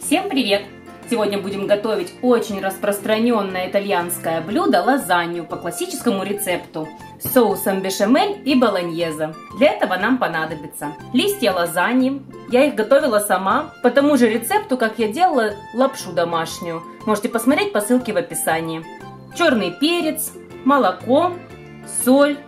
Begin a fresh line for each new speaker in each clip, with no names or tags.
Всем привет! Сегодня будем готовить очень распространенное итальянское блюдо лазанью по классическому рецепту с соусом бешамель и болоньезе. Для этого нам понадобится листья лазаньи. Я их готовила сама по тому же рецепту, как я делала лапшу домашнюю. Можете посмотреть по ссылке в описании. Черный перец, молоко, соль,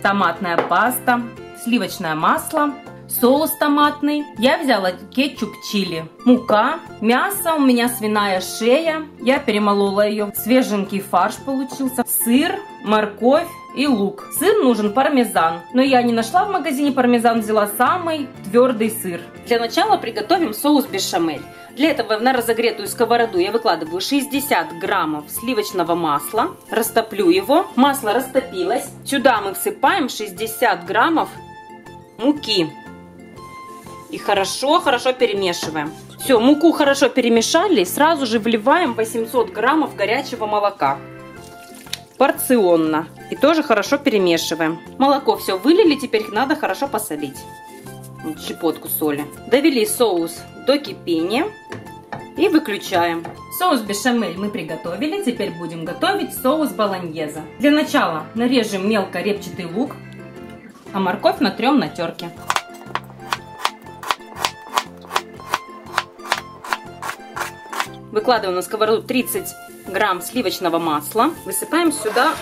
томатная паста, сливочное масло, соус томатный. Я взяла кетчуп чили, мука, мясо, у меня свиная шея. Я перемолола ее. Свеженький фарш получился. Сыр, морковь и лук. Сыр нужен пармезан, но я не нашла в магазине пармезан, взяла самый твердый сыр. Для начала приготовим соус бешамель. Для этого на разогретую сковороду я выкладываю 60 граммов сливочного масла, растоплю его. Масло растопилось. Сюда мы всыпаем 60 граммов муки и хорошо-хорошо перемешиваем. Все, муку хорошо перемешали, сразу же вливаем 800 граммов горячего молока. Порционно. И тоже хорошо перемешиваем. Молоко все вылили, теперь надо хорошо посолить. Щепотку соли. Довели соус до кипения и выключаем. Соус бешамель мы приготовили, теперь будем готовить соус болоньезе. Для начала нарежем мелко репчатый лук, а морковь натрем на терке. Выкладываем на сковороду 30 грамм сливочного масла. Высыпаем сюда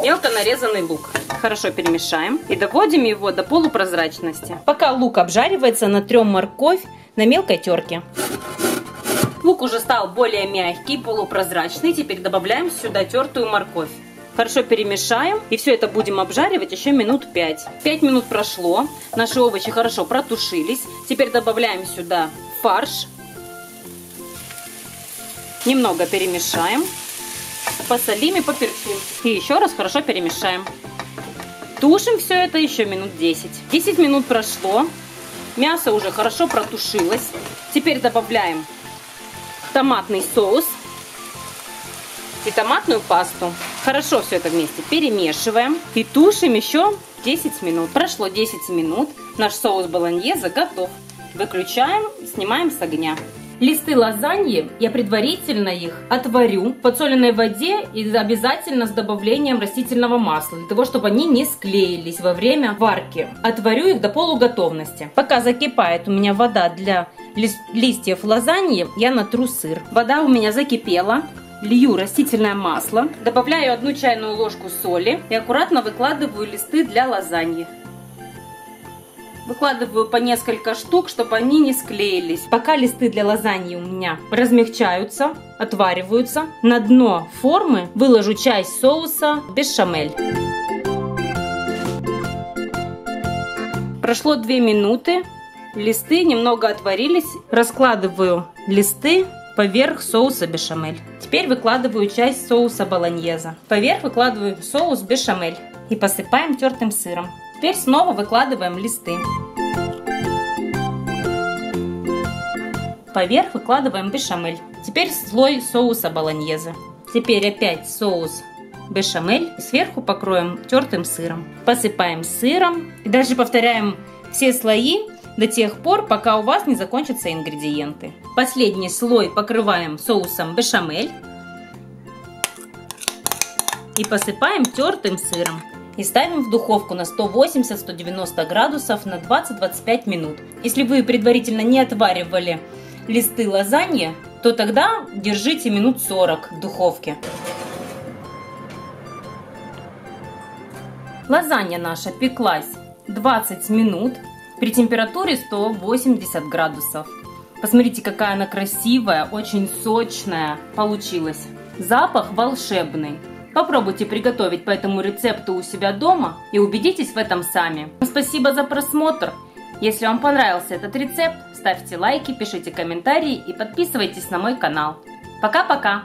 мелко нарезанный лук. Хорошо перемешаем и доводим его до полупрозрачности. Пока лук обжаривается, натрем морковь на мелкой терке. Лук уже стал более мягкий, полупрозрачный. Теперь добавляем сюда тертую морковь. Хорошо перемешаем и все это будем обжаривать еще минут 5. 5 минут прошло, наши овощи хорошо протушились. Теперь добавляем сюда фарш Немного перемешаем. Посолим и поперчим. И еще раз хорошо перемешаем. Тушим все это еще минут 10. 10 минут прошло. Мясо уже хорошо протушилось. Теперь добавляем томатный соус и томатную пасту. Хорошо все это вместе перемешиваем и тушим еще 10 минут. Прошло 10 минут. Наш соус болоньезе готов. Выключаем, снимаем с огня. Листы лазаньи, я предварительно их отварю в подсоленной воде и обязательно с добавлением растительного масла, для того, чтобы они не склеились во время варки. Отварю их до полуготовности. Пока закипает у меня вода для листьев лазаньи, я натру сыр. Вода у меня закипела. Лью растительное масло, добавляю одну чайную ложку соли и аккуратно выкладываю листы для лазаньи. Выкладываю по несколько штук, чтобы они не склеились. Пока листы для лазаньи у меня размягчаются, отвариваются, на дно формы выложу часть соуса бешамель. Прошло 2 минуты, листы немного отварились. Раскладываю листы поверх соуса бешамель. Теперь выкладываю часть соуса болоньезе. Поверх выкладываю соус бешамель и посыпаем тертым сыром. Теперь снова выкладываем листы. Поверх выкладываем бешамель. Теперь слой соуса болоньезе. Теперь опять соус бешамель. Сверху покроем тертым сыром. Посыпаем сыром. И дальше повторяем все слои до тех пор, пока у вас не закончатся ингредиенты. Последний слой покрываем соусом бешамель. И посыпаем тертым сыром и ставим в духовку на 180-190 градусов на 20-25 минут. Если вы предварительно не отваривали листы лазаньи, то тогда держите минут 40 в духовке. Лазанья наша пеклась 20 минут при температуре 180 градусов. Посмотрите, какая она красивая, очень сочная получилась. Запах волшебный. Попробуйте приготовить по этому рецепту у себя дома и убедитесь в этом сами. Спасибо за просмотр! Если вам понравился этот рецепт, ставьте лайки, пишите комментарии и подписывайтесь на мой канал. Пока-пока!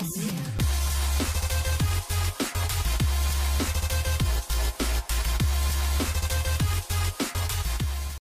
Bounce.